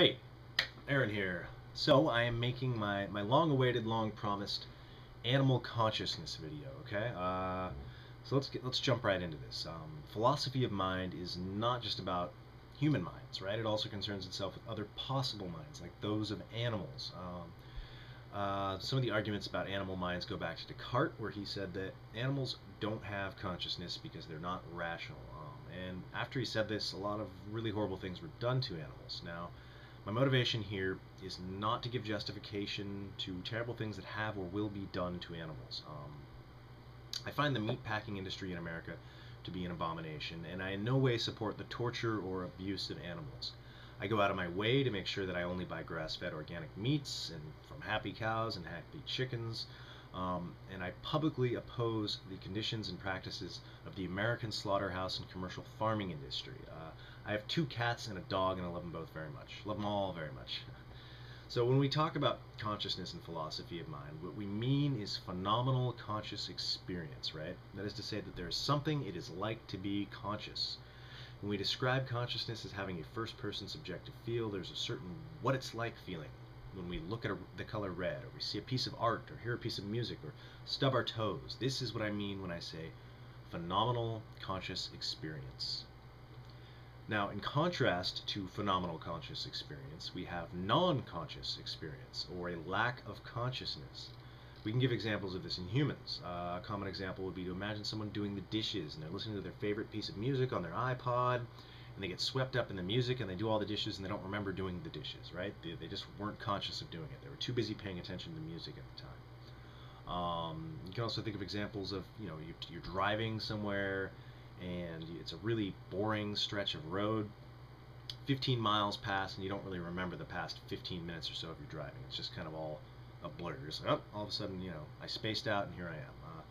Hey, Aaron here. So I am making my, my long-awaited, long-promised animal consciousness video, okay? Uh, so let's get, let's jump right into this. Um, philosophy of mind is not just about human minds, right? It also concerns itself with other possible minds, like those of animals. Um, uh, some of the arguments about animal minds go back to Descartes, where he said that animals don't have consciousness because they're not rational. Um, and after he said this, a lot of really horrible things were done to animals. Now, my motivation here is not to give justification to terrible things that have or will be done to animals. Um, I find the meatpacking industry in America to be an abomination, and I in no way support the torture or abuse of animals. I go out of my way to make sure that I only buy grass-fed organic meats and from happy cows and happy chickens, um, and I publicly oppose the conditions and practices of the American slaughterhouse and commercial farming industry. I have two cats and a dog, and I love them both very much. Love them all very much. So when we talk about consciousness and philosophy of mind, what we mean is phenomenal conscious experience, right? That is to say that there is something it is like to be conscious. When we describe consciousness as having a first-person subjective feel, there's a certain what it's like feeling when we look at a, the color red, or we see a piece of art, or hear a piece of music, or stub our toes. This is what I mean when I say phenomenal conscious experience. Now, in contrast to phenomenal conscious experience, we have non-conscious experience, or a lack of consciousness. We can give examples of this in humans. Uh, a common example would be to imagine someone doing the dishes, and they're listening to their favorite piece of music on their iPod, and they get swept up in the music, and they do all the dishes, and they don't remember doing the dishes, right? They, they just weren't conscious of doing it. They were too busy paying attention to the music at the time. Um, you can also think of examples of, you know, you're, you're driving somewhere, and it's a really boring stretch of road. 15 miles pass and you don't really remember the past 15 minutes or so of your driving. It's just kind of all a blur. You're just like, oh, all of a sudden, you know, I spaced out and here I am. Uh,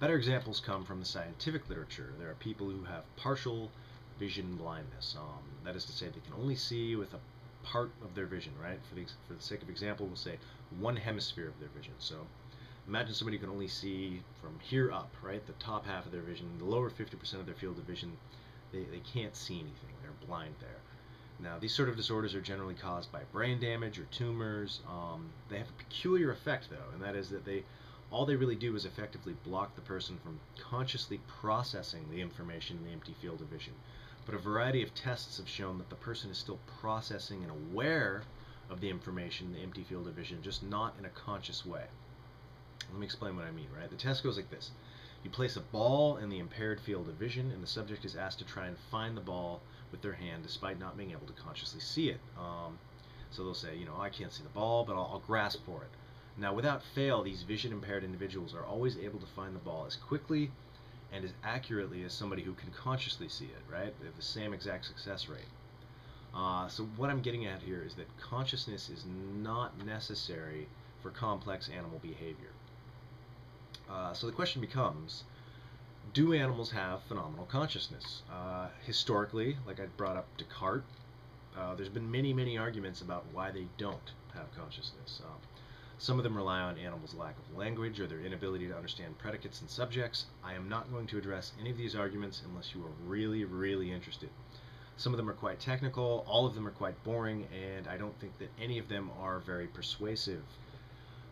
better examples come from the scientific literature. There are people who have partial vision blindness. Um, that is to say, they can only see with a part of their vision, right? For the, for the sake of example, we'll say one hemisphere of their vision. So imagine somebody who can only see from here up, right? The top half of their vision, the lower 50% of their field of vision, they, they can't see anything. They're blind there. Now, these sort of disorders are generally caused by brain damage or tumors. Um, they have a peculiar effect, though, and that is that they all they really do is effectively block the person from consciously processing the information in the empty field of vision. But a variety of tests have shown that the person is still processing and aware of the information in the empty field of vision, just not in a conscious way. Let me explain what I mean, right? The test goes like this. You place a ball in the impaired field of vision, and the subject is asked to try and find the ball with their hand despite not being able to consciously see it. Um, so they'll say, you know, I can't see the ball, but I'll, I'll grasp for it. Now, without fail, these vision impaired individuals are always able to find the ball as quickly and as accurately as somebody who can consciously see it, right? They have the same exact success rate. Uh, so what I'm getting at here is that consciousness is not necessary for complex animal behavior. Uh, so the question becomes, do animals have phenomenal consciousness? Uh, historically, like I brought up Descartes, uh, there's been many, many arguments about why they don't have consciousness. Um, some of them rely on animals' lack of language or their inability to understand predicates and subjects. I am not going to address any of these arguments unless you are really, really interested. Some of them are quite technical, all of them are quite boring, and I don't think that any of them are very persuasive.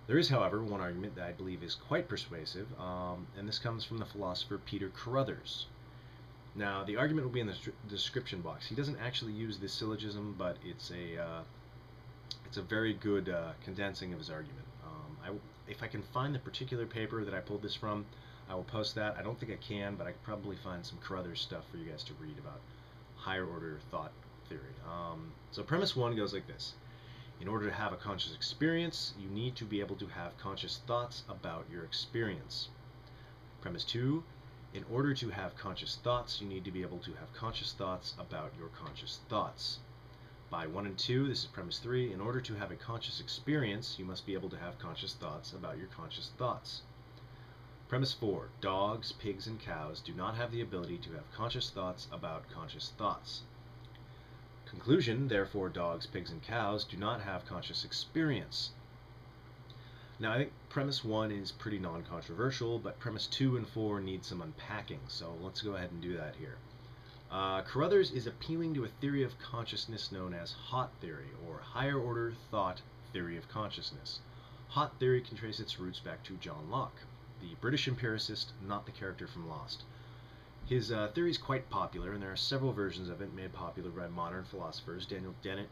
There is, however, one argument that I believe is quite persuasive, um, and this comes from the philosopher Peter Carruthers. Now, the argument will be in the description box. He doesn't actually use this syllogism, but it's a uh, it's a very good uh, condensing of his argument. Um, I, if I can find the particular paper that I pulled this from, I will post that. I don't think I can, but I could probably find some Carruthers stuff for you guys to read about higher order thought theory. Um, so premise one goes like this. In order to have a conscious experience, you need to be able to have conscious thoughts about your experience. Premise 2. In order to have conscious thoughts, you need to be able to have conscious thoughts about your conscious thoughts. By 1 and 2, this is premise 3. In order to have a conscious experience, you must be able to have conscious thoughts about your conscious thoughts. Premise 4. Dogs, pigs, and cows do not have the ability to have conscious thoughts about conscious thoughts. Conclusion, therefore dogs, pigs, and cows do not have conscious experience. Now I think premise 1 is pretty non-controversial, but premise 2 and 4 need some unpacking, so let's go ahead and do that here. Uh, Carruthers is appealing to a theory of consciousness known as hot theory, or higher order thought theory of consciousness. Hot theory can trace its roots back to John Locke, the British empiricist, not the character from Lost. His uh, theory is quite popular, and there are several versions of it made popular by modern philosophers. Daniel Dennett,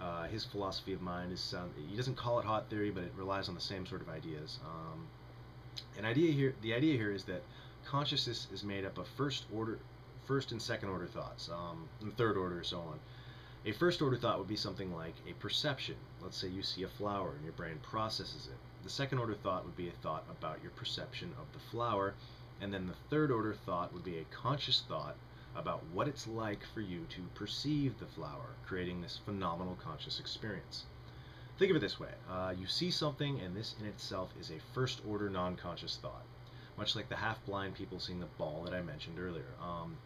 uh, his philosophy of mind is uh, he doesn't call it hot theory, but it relies on the same sort of ideas. Um, an idea here, the idea here is that consciousness is made up of first order, first and second order thoughts, um, and third order, and so on. A first order thought would be something like a perception. Let's say you see a flower and your brain processes it. The second order thought would be a thought about your perception of the flower and then the third order thought would be a conscious thought about what it's like for you to perceive the flower, creating this phenomenal conscious experience. Think of it this way uh, you see something, and this in itself is a first order non conscious thought, much like the half blind people seeing the ball that I mentioned earlier. Um,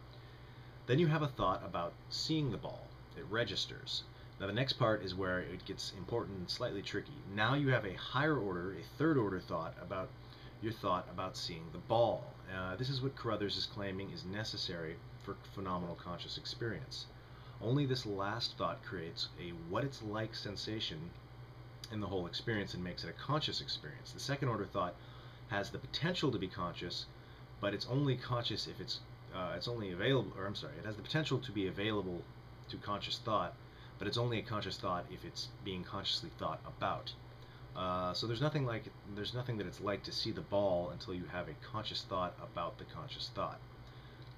then you have a thought about seeing the ball, it registers. Now, the next part is where it gets important and slightly tricky. Now you have a higher order, a third order thought about your thought about seeing the ball. Uh, this is what Carruthers is claiming is necessary for phenomenal conscious experience. Only this last thought creates a what it's like sensation in the whole experience and makes it a conscious experience. The second order thought has the potential to be conscious, but it's only conscious if it's uh, it's only available, or I'm sorry, it has the potential to be available to conscious thought, but it's only a conscious thought if it's being consciously thought about. Uh, so there's nothing like there's nothing that it's like to see the ball until you have a conscious thought about the conscious thought.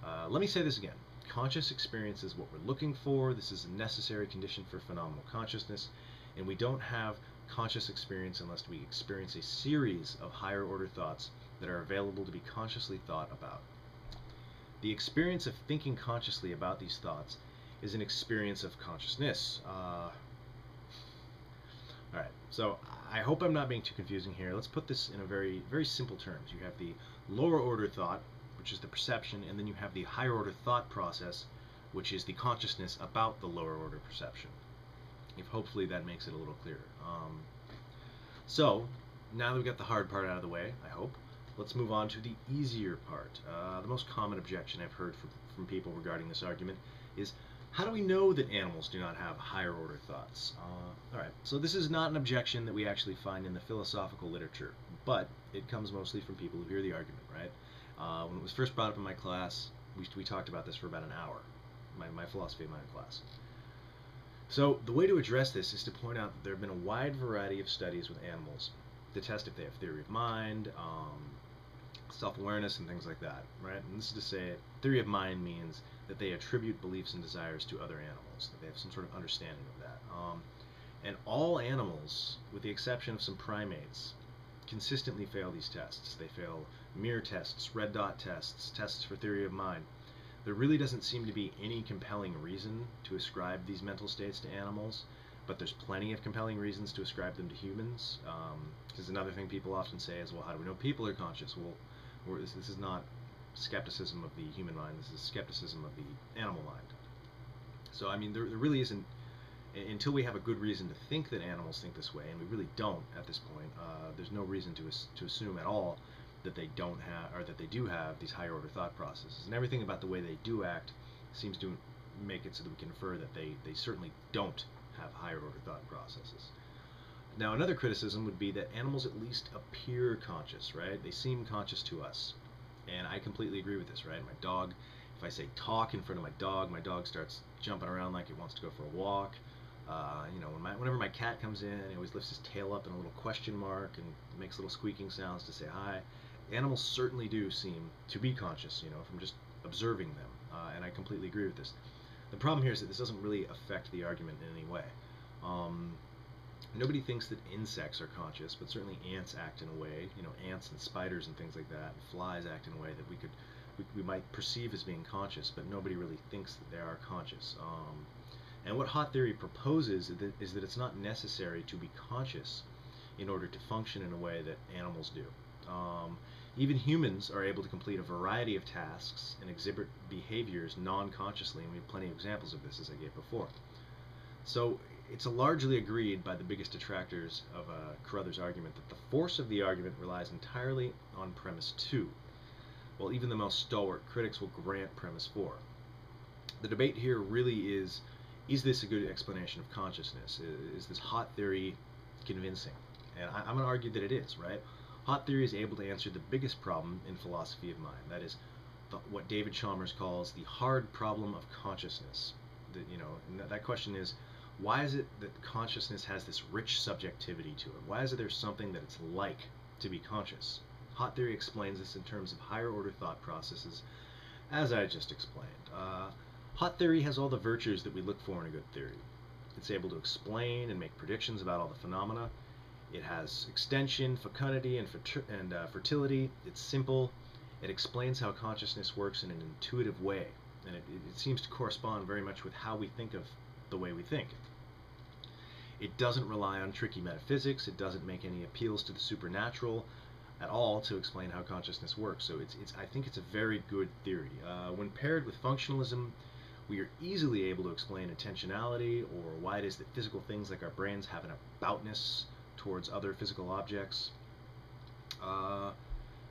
Uh, let me say this again. Conscious experience is what we're looking for. This is a necessary condition for phenomenal consciousness, and we don't have conscious experience unless we experience a series of higher order thoughts that are available to be consciously thought about. The experience of thinking consciously about these thoughts is an experience of consciousness. Uh, all right, so I hope I'm not being too confusing here. Let's put this in a very, very simple terms. You have the lower order thought, which is the perception, and then you have the higher order thought process, which is the consciousness about the lower order perception. If hopefully that makes it a little clearer. Um, so now that we've got the hard part out of the way, I hope, let's move on to the easier part. Uh, the most common objection I've heard from, from people regarding this argument is how do we know that animals do not have higher order thoughts? Uh, all right, so this is not an objection that we actually find in the philosophical literature, but it comes mostly from people who hear the argument, right? Uh, when it was first brought up in my class, we, we talked about this for about an hour, my, my philosophy of mind class. So the way to address this is to point out that there have been a wide variety of studies with animals to test if they have theory of mind, um, self-awareness, and things like that, right? And this is to say, theory of mind means that they attribute beliefs and desires to other animals, that they have some sort of understanding of that. Um, and all animals, with the exception of some primates, consistently fail these tests. They fail mirror tests, red dot tests, tests for theory of mind. There really doesn't seem to be any compelling reason to ascribe these mental states to animals, but there's plenty of compelling reasons to ascribe them to humans. Because um, another thing people often say is, well, how do we know people are conscious? Well, this, this is not skepticism of the human mind. This is skepticism of the animal mind. So I mean, there, there really isn't until we have a good reason to think that animals think this way, and we really don't at this point. Uh, there's no reason to to assume at all that they don't have or that they do have these higher order thought processes, and everything about the way they do act seems to make it so that we can infer that they they certainly don't have higher order thought processes. Now, another criticism would be that animals at least appear conscious, right? They seem conscious to us. And I completely agree with this, right? My dog, if I say talk in front of my dog, my dog starts jumping around like it wants to go for a walk. Uh, you know, when my, whenever my cat comes in, he always lifts his tail up in a little question mark and makes little squeaking sounds to say hi. Animals certainly do seem to be conscious, you know, from just observing them. Uh, and I completely agree with this. The problem here is that this doesn't really affect the argument in any way. Um, Nobody thinks that insects are conscious, but certainly ants act in a way, you know, ants and spiders and things like that, and flies act in a way that we could, we, we might perceive as being conscious, but nobody really thinks that they are conscious. Um, and what hot theory proposes is that, is that it's not necessary to be conscious in order to function in a way that animals do. Um, even humans are able to complete a variety of tasks and exhibit behaviors non-consciously, and we have plenty of examples of this as I gave before. So it's largely agreed by the biggest detractors of uh, Carruthers' argument that the force of the argument relies entirely on premise 2, while even the most stalwart critics will grant premise 4. the debate here really is is this a good explanation of consciousness? Is this hot theory convincing? And I, am going to argue that it is, right? Hot theory is able to answer the biggest problem in philosophy of mind. That is the, what David Chalmers calls the hard problem of consciousness. The, you know, that, that question is, why is it that consciousness has this rich subjectivity to it? Why is it there's something that it's like to be conscious? Hot theory explains this in terms of higher order thought processes, as I just explained. Uh, hot theory has all the virtues that we look for in a good theory. It's able to explain and make predictions about all the phenomena. It has extension, fecundity, and, and uh, fertility. It's simple. It explains how consciousness works in an intuitive way, and it, it seems to correspond very much with how we think of the way we think. It doesn't rely on tricky metaphysics. It doesn't make any appeals to the supernatural at all to explain how consciousness works. So it's, it's I think it's a very good theory. Uh, when paired with functionalism, we are easily able to explain intentionality or why it is that physical things like our brains have an aboutness towards other physical objects. Uh,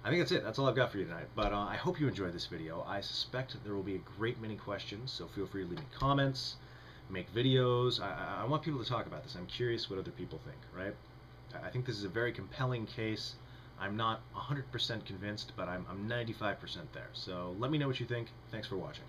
I think that's it. That's all I've got for you tonight. But uh, I hope you enjoyed this video. I suspect there will be a great many questions, so feel free to leave me comments, make videos. I, I want people to talk about this. I'm curious what other people think, right? I think this is a very compelling case. I'm not 100% convinced, but I'm, I'm 95% there. So let me know what you think. Thanks for watching.